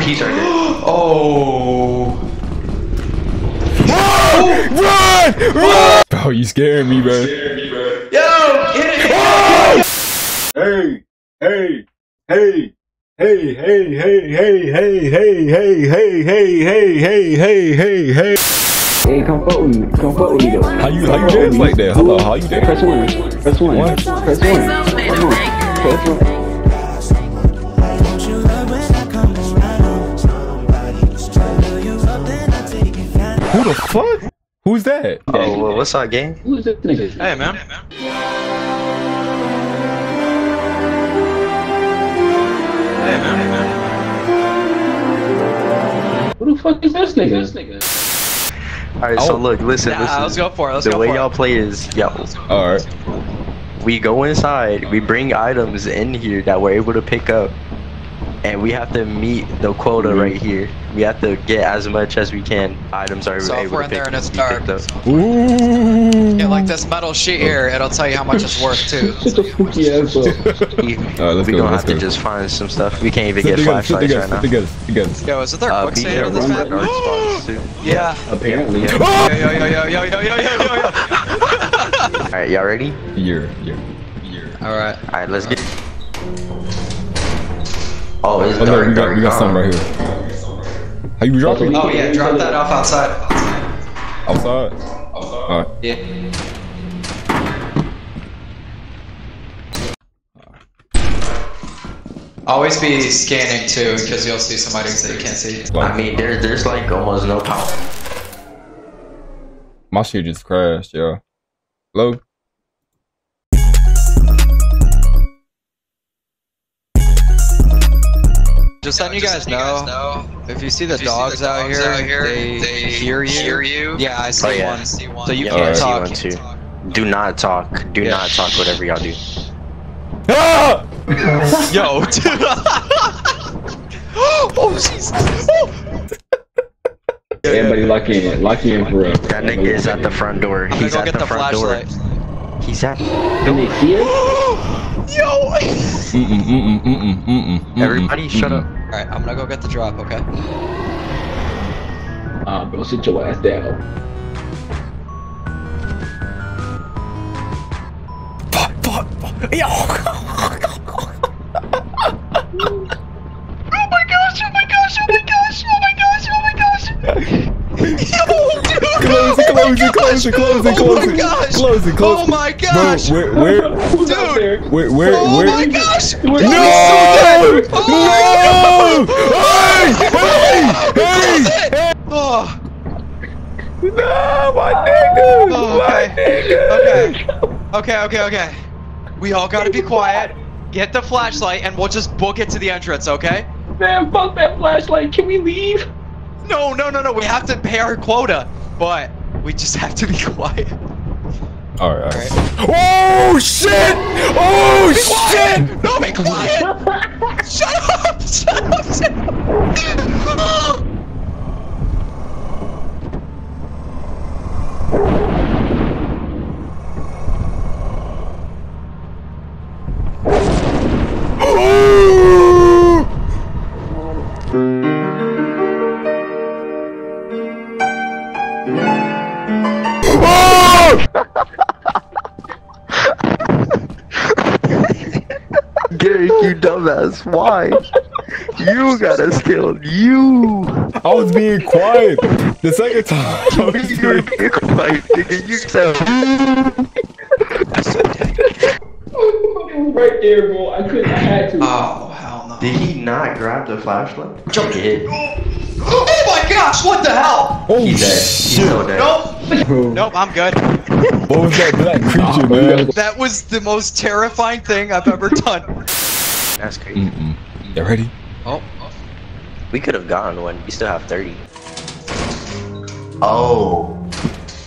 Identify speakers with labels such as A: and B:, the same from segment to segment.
A: he's right there.
B: Oh.
C: Run! Run! Bro, you scaring me, bro.
B: Yo, hit it.
C: Hey, hey, hey, hey, hey, hey, hey, hey, hey, hey, hey, hey, hey, hey, hey, hey, hey.
D: Hey, come forward with me. Come forward with me though.
C: How you how you dance like that? Hello, how you dance?
D: Press one. Press one.
C: What?
D: Press one. Press one. Press one.
C: Who the fuck? Who's that?
A: Oh, well, what's up, gang?
D: Who's this nigga?
B: Hey, man. Hey, man.
D: Who the fuck is this nigga?
A: Alright, so
C: Oh.
A: look, listen,
B: Nah,
A: listen.
B: let's go for it. Let's
A: the
B: go
A: way
B: for
A: y'all
B: it.
A: play is, yo,
C: All right.
A: we go inside, we bring items in here that we're able to pick up, and we have to meet the quota
B: Mm-hmm.
A: right here. We have to get as much as we can. Items are
B: So if
A: able
B: we're
A: to
B: in
A: pick,
B: there and it's dark.
A: picked.
C: Ooh.
B: Yeah, like this metal sheet here, it'll tell you how much it's worth too.
D: Shut the spooky ass.
A: We,
C: Alright, let's
A: we
C: go,
A: gonna
C: let's
A: have to just find some stuff. We can't even
C: Sit
A: get
C: together, sit
A: flashlights right now.
C: sit together, sit together.
B: Yo, is it there a
A: Uh, be
B: quicksand
A: there
B: in this map?
A: the dark spots too.
B: Yeah.
D: Apparently.
B: Yo, yo, yo, yo, yo, yo, yo, yo, yo, yo.
A: Alright, y'all ready?
C: Year, year, year.
B: All right.
A: Alright, let's get. Oh, it's
C: Oh,
A: dark,
C: look, we got
A: dark,
C: we got
A: huh?
C: something right here. How you dropping?
B: Oh yeah, drop that off outside.
C: Outside. Alright.
B: Yeah. Always be scanning too, because you'll see somebody items that you can't see.
A: I mean, there's there's like almost no power.
C: My shit just crashed, yo. Hello?
B: Just letting you guys know, if you see the dogs out here, they hear you. Yeah, I see
A: Oh, yeah.
B: one. So you
A: Yeah,
B: can't
A: I see
B: talk.
A: one too. Do not talk. Do
B: Yeah.
A: not talk. Whatever y'all do.
C: Ah!
B: Yo, dude. oh Jesus.
D: Everybody lock in. Lock in for real.
A: That nigga is at the front door. He's at the
B: the
A: front door. He's at.
D: Can they see us?
B: Yo.
C: Mm-mm, mm-mm, mm-mm, mm-mm, mm-mm,
A: Everybody, shut up.
B: All right, I'm gonna go get the drop. Okay.
D: Ah, bro, sit your ass down.
C: Fuck, fuck, fuck. Yo! Close it, close it, close it, close it,
B: Oh
C: close
B: my
C: it.
B: gosh!
C: Close it,
B: Oh my gosh!
C: Bro, where, where,
B: Dude.
D: there?
C: where, where,
B: Oh
C: where?
B: my gosh!
C: No!
B: Yo, he's so dead! Oh
C: No! Hey! Hey! Hey!
B: Oh,
C: No, my nigga!
B: Oh,
C: My
B: okay.
C: nigga!
B: okay. Okay, okay, okay. We all gotta be quiet. Get the flashlight and we'll just book it to the entrance, okay?
D: Man, fuck that flashlight. Can we leave?
B: No, no, no, no. We have to pay our quota, but we just have to be quiet.
C: Alright, alright. Oh shit! Oh shit!
B: No, be quiet! Shut up! Shut up! Shut up!
A: Oh, you dumbass. Why? you got us killed. You.
C: I was being quiet the second time. I was
A: You were
C: being-
A: being quiet, nigga. You said.
D: right there, bro. I couldn't. I had to.
B: Oh, hell no.
A: Did he not grab the flashlight?
B: Jump.
A: He did.
B: Oh my gosh, what the hell?
C: Oh
A: He's dead. He's so dead.
B: Nope.
D: Bro.
B: Nope, I'm good.
C: What was that black creature, man?
B: That was the most terrifying thing I've ever done.
A: That's crazy.
C: Mm-mm. You ready?
B: Oh.
A: We could have gotten one. We still have 30. Oh.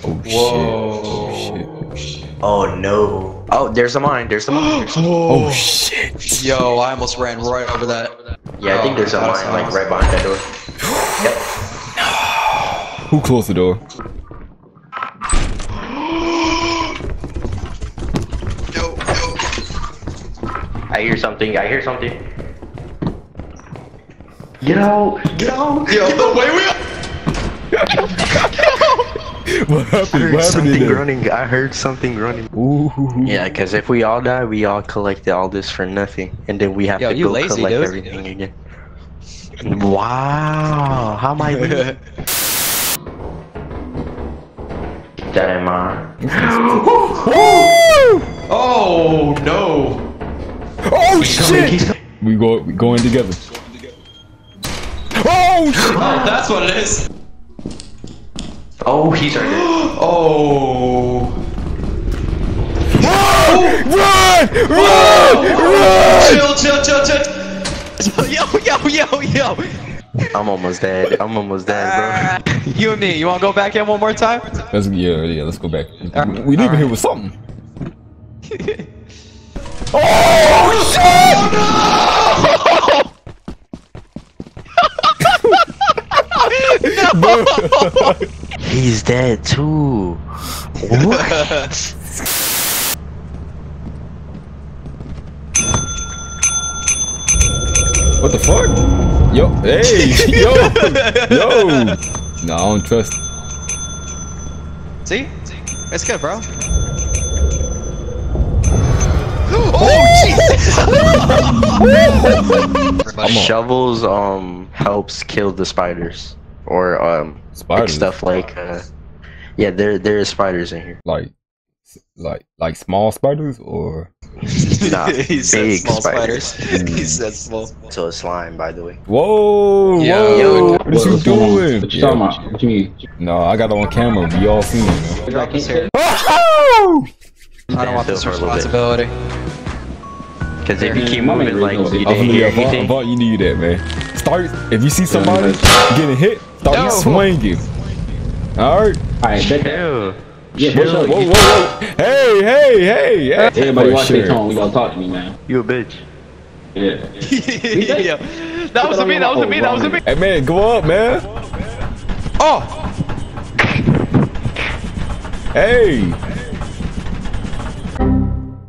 C: Oh shit! Oh shit!
A: Oh no. Oh, there's a mine. There's a mine. There's a-
C: Oh shit!
B: Yo, I almost ran right over that.
A: yeah, I think there's a
B: Oh,
A: mine like right behind that door.
C: Who closed the door?
B: Yo, yo.
A: I hear something. I hear something. Get out! Get out!
B: Yo, the way we
C: What
A: I
C: happened?
A: heard
C: What happened
A: something running. I heard something running.
C: Ooh.
A: Yeah, because if we all die, we all collected all this for nothing, and then we have
B: Yo,
A: to go
B: lazy,
A: collect
B: dude.
A: everything again. Wow! How am I? losing? Damn, man.
B: Oh no!
C: Oh
A: He's coming, he's
C: shit!
A: coming.
C: We go we going together. Oh shit!
B: Oh, that's what it is.
A: Oh, he's right there.
B: Oh.
C: Run! Oh. Run! Oh. Run! Run!
B: Chill, chill, chill, chill. Yo, yo, yo, yo.
A: I'm almost dead. I'm almost dead, bro.
B: You and me, you wanna go back in one more time?
C: Let's yeah yeah let's go back.
B: Alright,
C: We leaving
B: alright.
C: here with something. Oh shit!
A: He's dead too. What?
C: What the fuck? Yo, hey, yo, yo. No, I don't trust.
B: See? It's good, bro.
A: Shovels um helps kill the spiders or um big
C: Spiders.
A: stuff like uh yeah there there is spiders in here.
C: Like, like, like small spiders or
A: Nah,
B: he said
A: big
B: small
A: spiders.
B: spiders. he said small.
A: So it's slime, by the way.
C: whoa,
B: Yo.
C: whoa.
B: Yo.
C: What is you
D: What's going
C: doing?
D: What you talking about? What you mean?
C: No, I got it on camera. We all seen it.
B: Drop.
C: Man.
B: I don't want
A: Feel
B: this
A: for a little bit.
B: responsibility.
A: Because if you keep moving like
D: really
A: you didn't hear
C: yeah, Vaughn,
A: anything,
C: Vaughn, you need that, man. Start if you see somebody getting hit, start
B: No.
C: swinging. All right.
D: Alright, bet that. Yeah, what's?
C: Whoa, whoa, whoa. Hey, hey, hey, hey.
D: Everybody watch
C: sure.
D: their tone. We gotta talk to me, man.
A: you a bitch.
D: Yeah.
B: yeah. That was a me, that was a me, that was a me.
C: Hey, man, go up, man.
B: Oh!
C: Hey.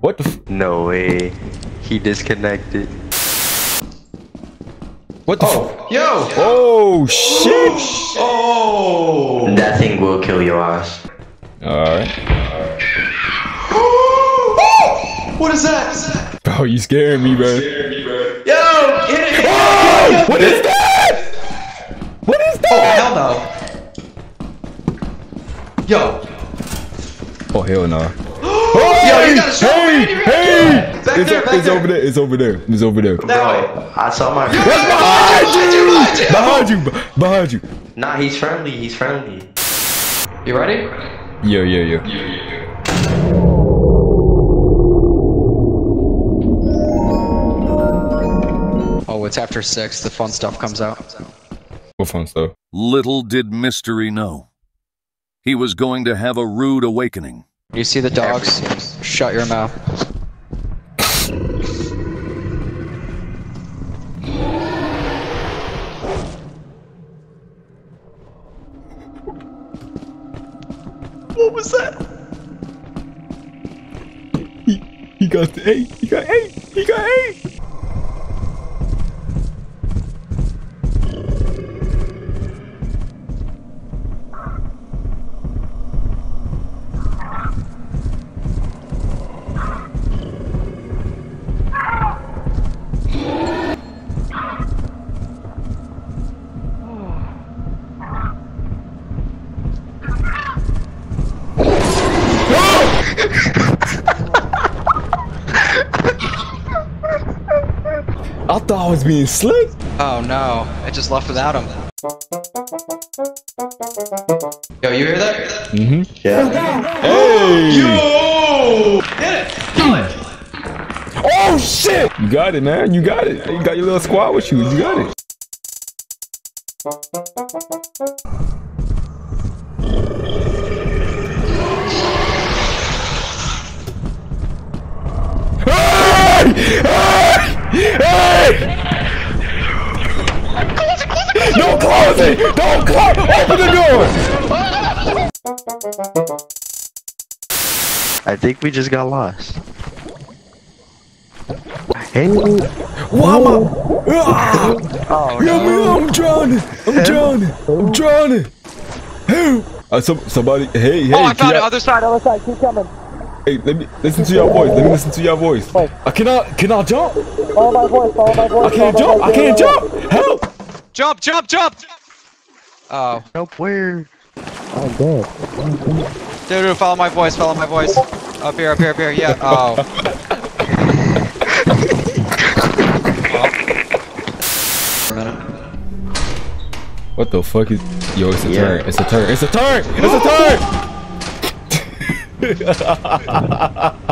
C: What the? F-
A: No way. He disconnected.
C: what the? Oh, f-
B: Yo!
C: oh, oh shit!
B: Oh!
A: That thing will kill your ass.
C: All right.
B: What is that?
C: Bro, you scaring me, bro.
B: Yo! Hit it! hit it.
C: Oh, what is that? What is
B: oh,
C: that?
B: Oh, hell no. Yo!
C: Oh hell no.
B: Yo, you gotta show
C: hey,
B: me, you gotta
C: hey!
B: Back
C: it's
B: there, back
C: it's
B: there.
C: over there. It's over there. It's over there.
B: That way.
A: I saw my.
C: Behind you! Behind you! Behind you!
A: Nah, he's friendly. He's friendly.
B: You ready?
C: Yeah, yeah, yeah.
B: Oh, it's after six. The fun stuff comes out.
C: What fun stuff?
E: Little did Mystery know. He was going to have a rude awakening.
B: You see the dogs? Shut your mouth. What was that?
C: He got the eight. He got eight. He got eight. Was being slick.
B: Oh no, I just left without him. Yo, you hear that?
C: Mm-hmm.
A: Yeah.
C: Hey!
B: Oh! Hit it! Kill it!
C: Oh shit! You got it, man. You got it. You got your little squad with you. You got it. Hey! Hey! Hey! Don't close! Don't close! Open the door!
A: I think we just got lost. Hey.
C: Why am I? Ah!
A: Oh,
C: Help me! I'm drowning! I'm drowning! I'm drowning! Help! Uh, some, somebody, hey, hey,
B: Oh, I
C: can
B: found it. Other side.
F: Other side, keep coming.
C: hey, let me listen to your voice. Let me listen to your voice. I cannot, can I jump?
F: Follow my voice, follow my voice.
C: I can't jump.
F: my
C: I can't jump. Help!
B: Jump, jump, jump. Oh,
A: Nope, where?
F: Oh, good.
B: dude, dude, follow my voice. Follow my voice. Up here, up here, up here. Yeah. Oh.
C: What the fuck is? Yo, it's a
A: Yeah.
C: turn. It's a turn. It's a turn. It's a turn.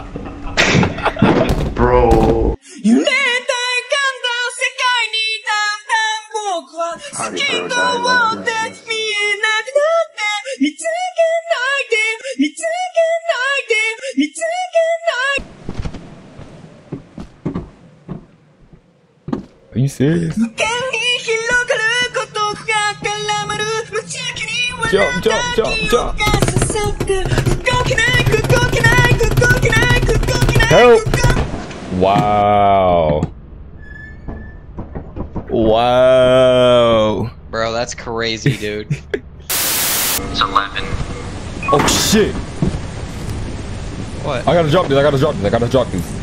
C: Are you serious? Jump, jump, jump, jump. Help! Wow. Wow.
B: Bro, that's crazy, dude. it's 11.
C: Oh, shit.
B: What?
C: I gotta drop these. I gotta drop these. I gotta drop these.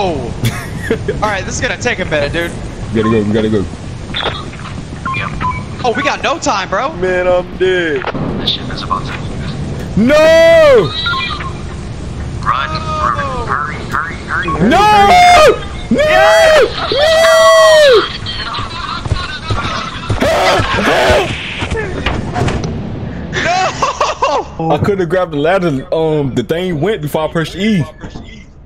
B: Whoa! Alright, this is gonna take a minute, dude.
C: We gotta go. We gotta go.
B: Oh, we got no time, bro.
C: Man, I'm dead. this shit is about No! Run, hurry, hurry, hurry, hurry, hurry. No! No!
B: No!
C: I could have grabbed the ladder. Um, the thing went before I pressed E.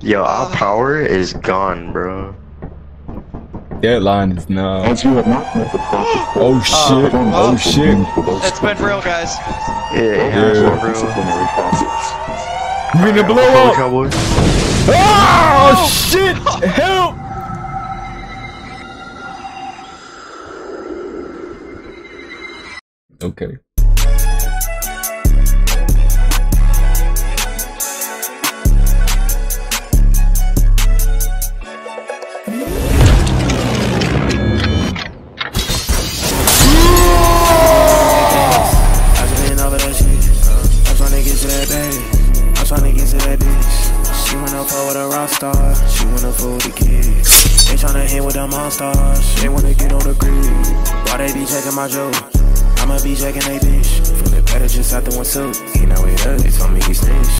A: Yo, our power is gone, bro.
C: Deadline is now. Oh shit! Oh shit!
B: It's been real, guys.
A: It has,
C: Yeah.
A: bro.
C: We gonna blow up!
A: Cowboys.
C: Oh ah, shit! Help! Okay.
G: Star. She wanna fool the kids. They tryna hit with the monsters. They wanna get on the grid. Why they be checking my joke? I'ma be checking they bitch. From the better just out the one suit. He know it up. They told me he snitch.